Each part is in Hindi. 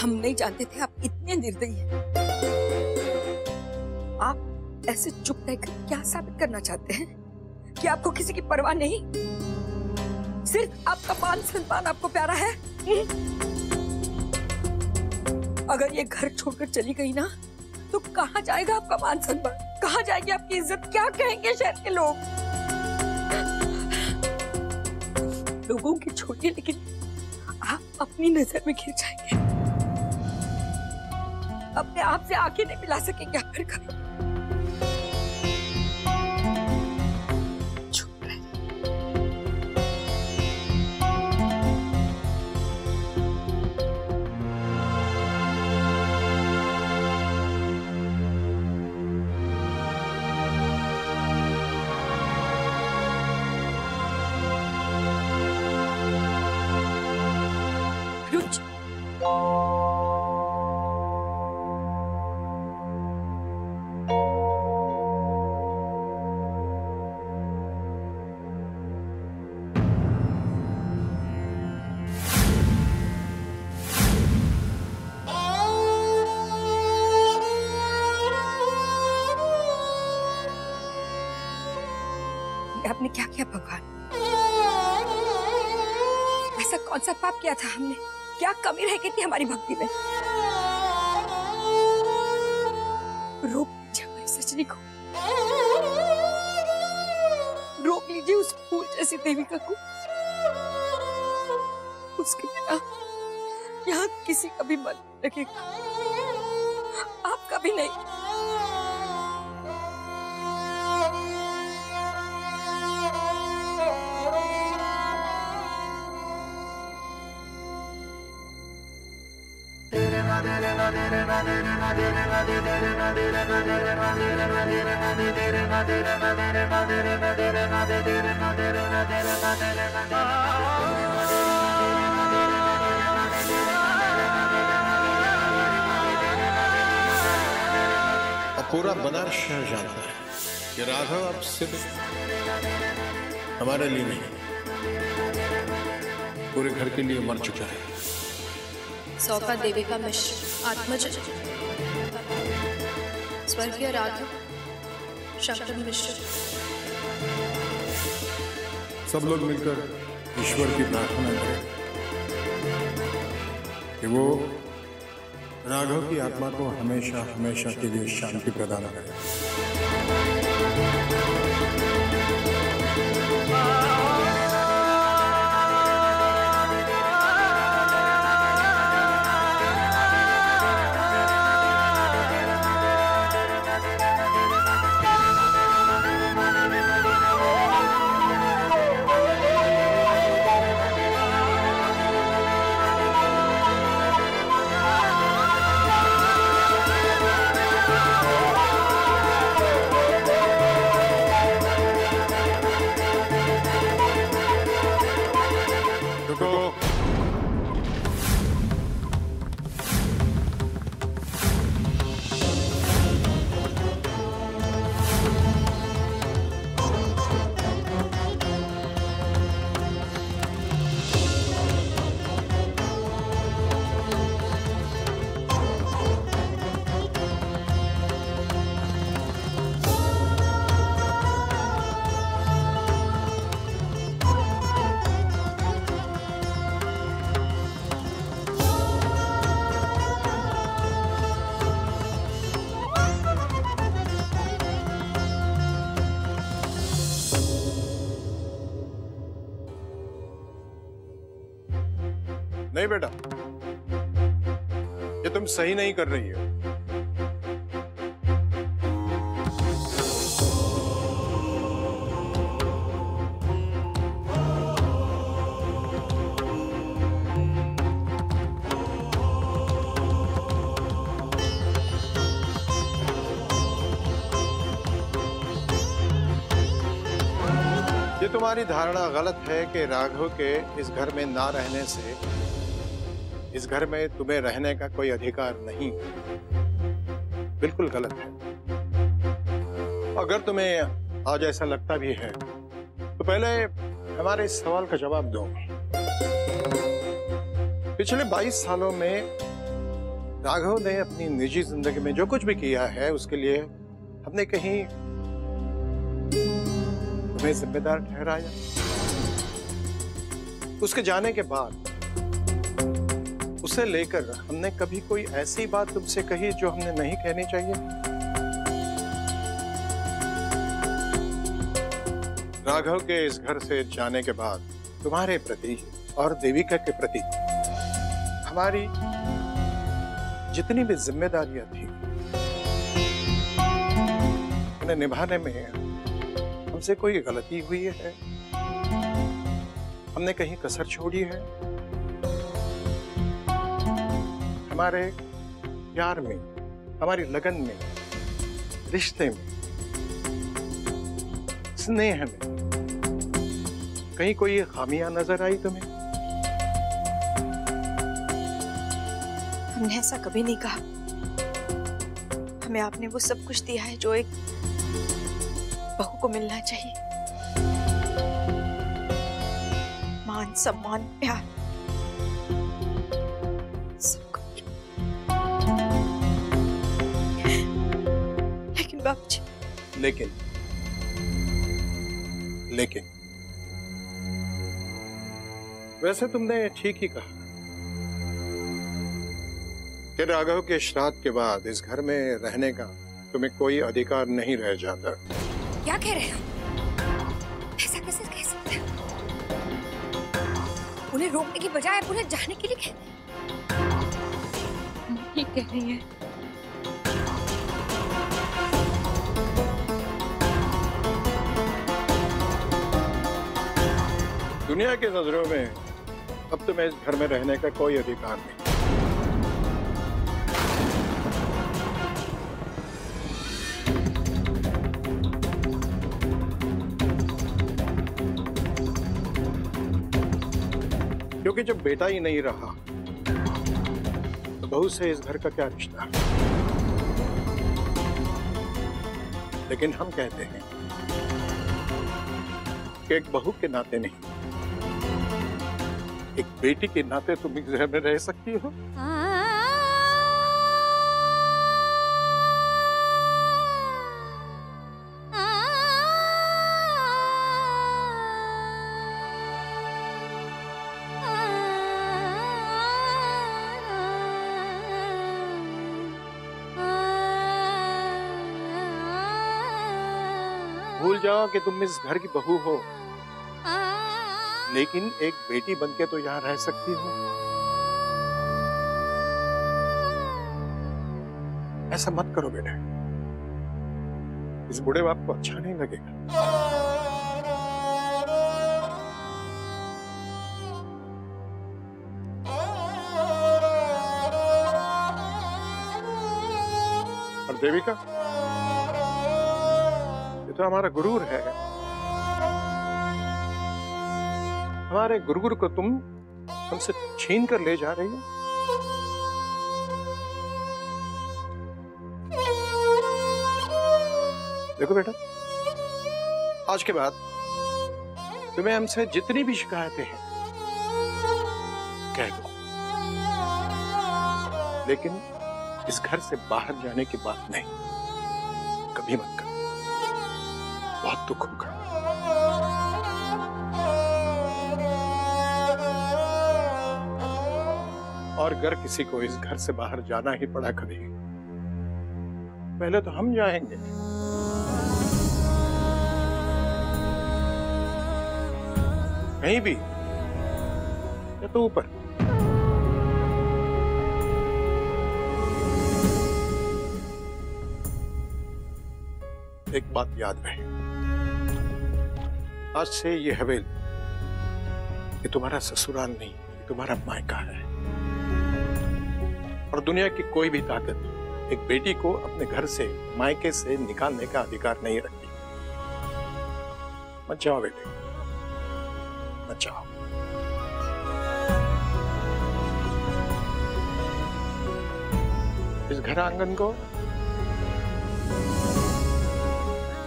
हम नहीं जानते थे आप इतने निर्दयी हैं। आप ऐसे चुप रहकर क्या साबित करना चाहते हैं? कि आपको किसी की परवाह नहीं? सिर्फ़ आपका मान सम्मान आपको प्यारा है? अगर ये घर छोड़कर चली गई ना तो कहाँ जाएगा आपका मान सम्मान? कहाँ जाएगी आपकी इज़्ज़त? क्या कहेंगे शहर के लोग? लोगों की छोटी लेकिन आप अपनी नज़र में घिर जाएँगे। अपने आप से आँखें नहीं मिला सकेंगे आप फिर कभी आपने क्या किया भगवान? ऐसा कौन सा पाप किया था हमने? क्या कमी रह गई थी हमारी भक्ति में? देविका को उसके बिना यहाँ किसी का भी मन लगेगा आपका भी नहीं। पूरा बनारस शहर जानता है कि राघव अब सिर्फ़ हमारे लिए नहीं, पूरे घर के लिए मर चुका है। सौका देविका मिश्र आत्मज स्वर्गीय राघव शंकर मिश्र। सब लोग मिलकर ईश्वर की प्रार्थना करें कि वो राघव की आत्मा को हमेशा हमेशा के लिए शांति प्रदान करे। नहीं बेटा। ये तुम सही नहीं कर रही हो। ये तुम्हारी धारणा गलत है कि राघव के इस घर में ना रहने से इस घर में तुम्हें रहने का कोई अधिकार नहीं। बिल्कुल गलत है। अगर तुम्हें आज ऐसा लगता भी है तो पहले हमारे इस सवाल का जवाब दो। पिछले 22 सालों में राघव ने अपनी निजी ज़िंदगी में जो कुछ भी किया है, उसके लिए हमने कहीं तुम्हें जिम्मेदार ठहराया। उसके जाने के बाद उसे लेकर हमने कभी कोई ऐसी बात तुमसे कही जो हमने नहीं कहनी चाहिए? राघव के इस घर से जाने के बाद तुम्हारे प्रति और देविका के प्रति हमारी जितनी भी जिम्मेदारियाँ थी, उन्हें निभाने में हमसे कोई गलती हुई है? हमने कहीं कसर छोड़ी है? हमारे प्यार में, हमारी लगन में, रिश्ते में, स्नेह में, कहीं कोई खामियाँ नज़र आई तुम्हें? हमने ऐसा कभी नहीं कहा। हमें आपने वो सब कुछ दिया है जो एक बहू को मिलना चाहिए। मान, सम्मान, प्यार। बाबूजी लेकिन लेकिन वैसे तुमने ठीक ही कहा। कि राघव के श्राद्ध के बाद इस घर में रहने का तुम्हें कोई अधिकार नहीं रह जाता। क्या कह रहे हो? ऐसा कैसे कह सकते हो? उन्हें रोकने की बजाय उन्हें जाने के लिए कह रही है। दुनिया के नज़रों में अब तुम्हें इस घर में रहने का कोई अधिकार नहीं। क्योंकि जब बेटा ही नहीं रहा तो बहू से इस घर का क्या रिश्ता? लेकिन हम कहते हैं कि एक बहू के नाते नहीं। एक बेटी के नाते तुम इस घर में रह सकती हो। भूल जाओ कि तुम इस घर की बहू हो। लेकिन एक बेटी बनके तो यहाँ रह सकती हो। ऐसा मत करो बेटा। इस बूढ़े बाप को अच्छा नहीं लगेगा। और देविका, ये तो हमारा गुरूर है। हमारे गुरुगुरु को तुम हमसे छीन कर ले जा रही हो। देखो बेटा, आज के बाद तुम्हें हमसे जितनी भी शिकायतें हैं, कह दो। लेकिन इस घर से बाहर जाने की बात नहीं। कभी मत करो। बहुत दुख होगा। और अगर किसी को इस घर से बाहर जाना ही पड़ा कभी। पहले तो हम जाएँगे। कहीं भी। या तो ऊपर। एक बात याद रहे। आज से ये हवेल, ये तुम्हारा ससुराल नहीं, ये तुम्हारा मायका है। और दुनिया की कोई भी ताकत एक बेटी को अपने घर से, मायके से निकालने का अधिकार नहीं रखती। मत जाओ बेटे। मत जाओ। इस घर आँगन को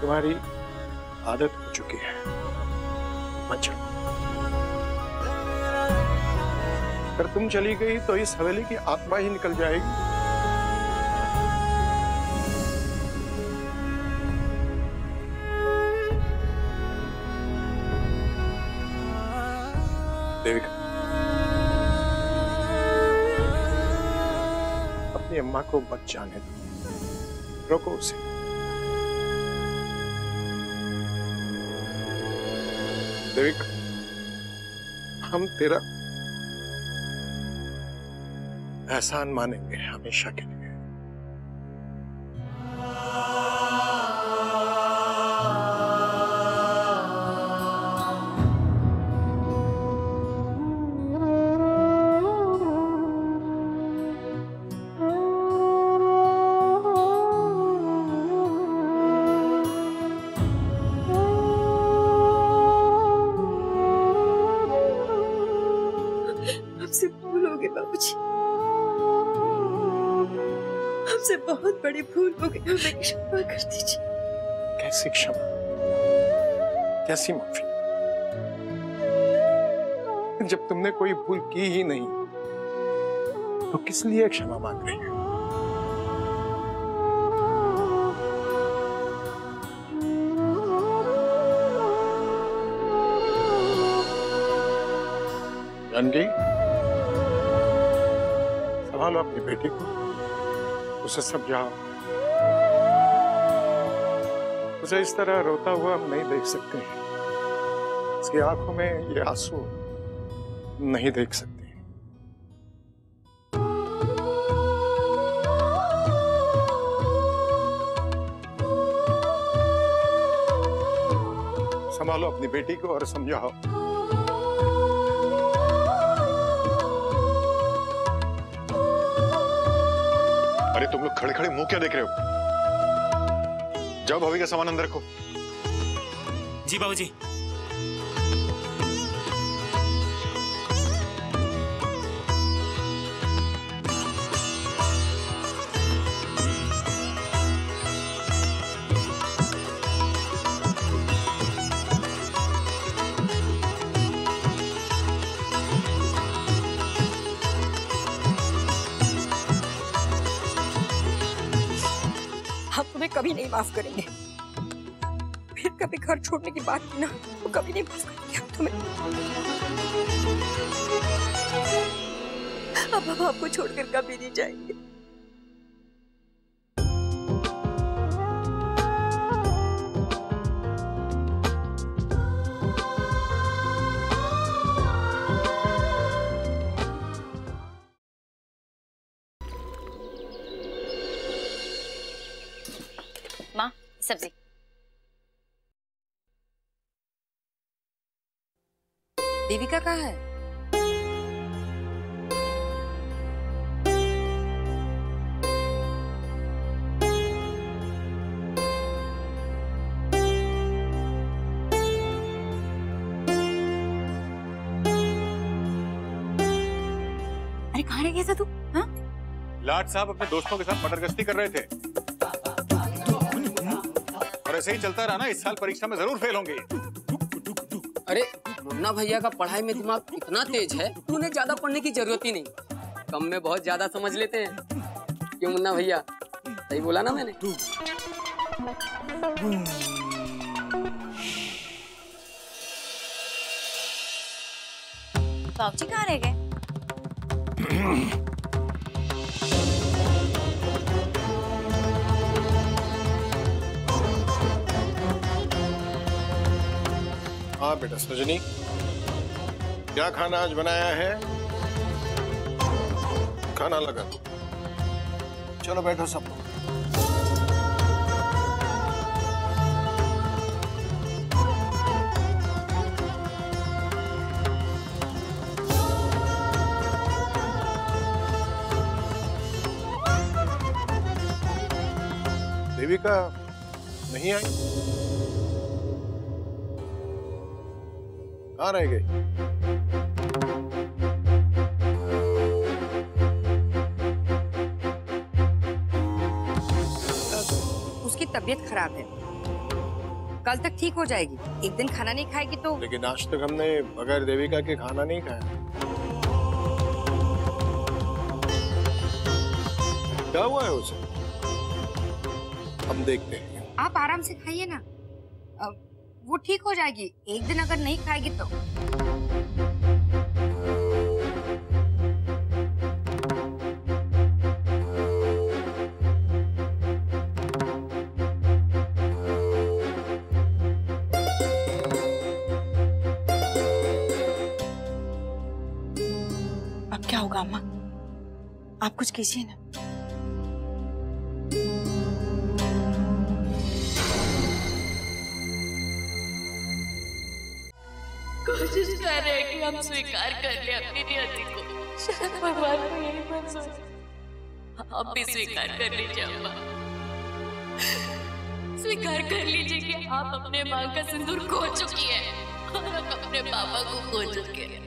तुम्हारी आदत हो चुकी है। मत जाओ। अगर तुम चली गई तो इस हवेली की आत्मा ही निकल जाएगी। देविका। अपनी अम्मा को मत जाने दो। रोको उसे। देविका, हम तेरा एहसान मानेंगे हमेशा के लिए। क्षमा कर दीजिए कैसी क्षमा कैसी माफ़ी जब तुमने कोई भूल की ही नहीं तो किस लिए क्षमा मांग रही हो? जानकी? संभालो अपनी बेटी को? उसे समझाओ उसे इस तरह रोता हुआ हम नहीं देख सकते। उसकी आँखों में ये आँसू नहीं देख सकते। संभालो अपनी बेटी को और समझाओ। अरे तुम लोग खड़े खड़े मुँह क्या देख रहे हो? जाओ भाभी का सामान अंदर रखो। जी बाबूजी। कभी नहीं माफ़ करेंगे। फिर कभी घर छोड़ने की बात की ना वो कभी नहीं माफ़ करेंगे हम तुम्हें। अब हम आपको छोड़कर कभी नहीं जाएँगे। माँ सब्ज़ी देविका कहाँ है अरे कहाँ रह गया था तू हाँ? लाट साहब अपने दोस्तों के साथ मटर गश्ती कर रहे थे। ऐसे ही चलता रहा ना इस साल परीक्षा में ज़रूर फेल होंगे। अरे मुन्ना भैया का पढ़ाई में दिमाग इतना तेज है उन्हें ज़्यादा पढ़ने की ज़रूरत ही नहीं। कम में बहुत ज़्यादा समझ लेते हैं। क्यों मुन्ना भैया? सही बोला ना मैंने। बाबूजी कहाँ रह गए? हाँ बेटा, सजनी। क्या खाना आज बनाया है? खाना लगा। चलो बैठो सब। लोग देविका, नहीं आई? कहाँ रह गई। उसकी तबीयत खराब है। कल तक ठीक हो जाएगी। एक दिन खाना नहीं खाएगी तो लेकिन आज तक हमने बगैर देविका के खाना नहीं खाया। क्या हुआ है उसे? हम देखते हैं। आप आराम से खाइए ना। वो ठीक हो जाएगी। एक दिन अगर नहीं खाएगी तो। अब क्या होगा, अम्मा? आप कुछ कीजिए ना। कोशिश कर रहे हैं कि हम स्वीकार कर ले अपनी नियति को। शायद भगवान को यही मंजूर आप भी स्वीकार कर लीजिए अम्मा। स्वीकार कर लीजिए कि आप अपने माँ का सिंदूर खो चुकी है। और अपने पापा को खो चुके हैं।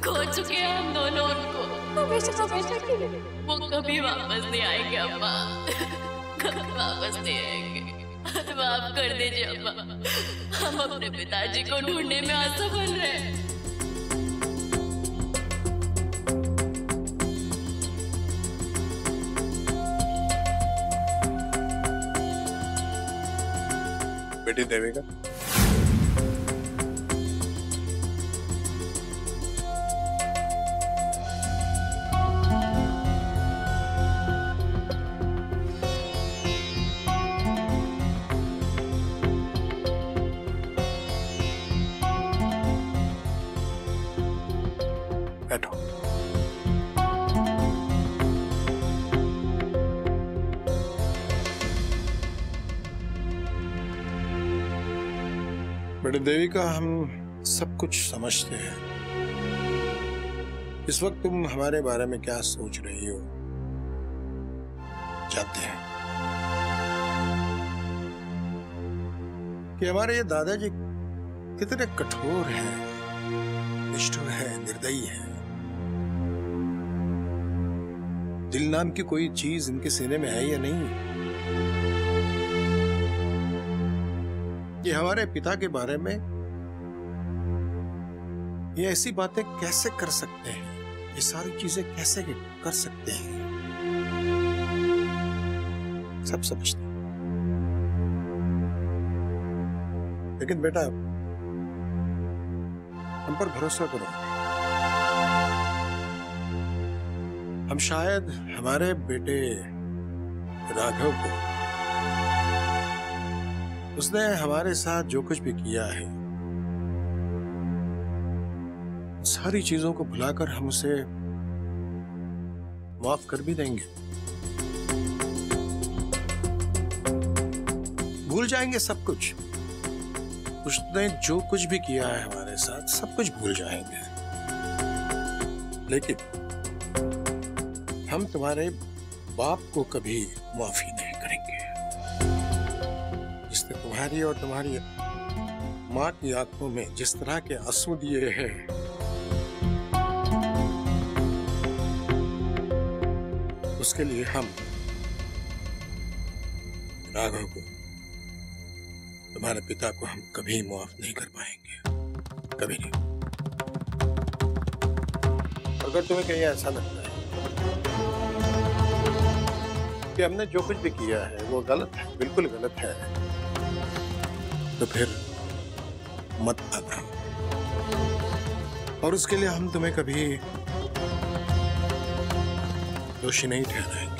खो चुके हैं हम दोनों उनको। हमेशा हमेशा के लिए। वो कभी वापस नहीं आएँगे अम्मा। कभी वापस नहीं आएँगे। माफ़ कर दीजिए अम्मा। हम अपने पिताजी को ढूँढने में असफल रहे। बेटी देविका बेटे देविका हम सब कुछ समझते हैं। इस वक्त तुम हमारे बारे में क्या सोच रही हो? जानते हैं। कि हमारे ये दादाजी कितने कठोर हैं, निष्ठुर है, निर्दयी है। दिल नाम की कोई चीज़ इनके सीने में है या नहीं? ये हमारे पिता के बारे में ये ऐसी बातें कैसे कर सकते हैं? ये सारी चीज़ें कैसे कर सकते हैं? सब समझते। लेकिन बेटा, हम पर भरोसा करो। हम शायद हमारे बेटे राघव को उसने हमारे साथ जो कुछ भी किया है, सारी चीज़ों को भुलाकर हम उसे माफ़ कर भी देंगे। भूल जाएँगे सब कुछ। उसने जो कुछ भी किया है हमारे साथ, सब कुछ भूल जाएँगे। लेकिन हम तुम्हारे बाप को कभी माफ़ी नहीं तुम्हारी और तुम्हारी माँ की आँखों में जिस तरह के आँसू दिए हैं। उसके लिए हम राघव को, तुम्हारे पिता को हम कभी माफ़ नहीं कर पाएँगे। कभी नहीं। अगर तुम्हें कहीं ऐसा लगता है कि हमने जो कुछ भी किया है, वो गलत है, बिल्कुल गलत है। तो फिर मत आना। और उसके लिए हम तुम्हें कभी दोषी नहीं ठहराएँगे।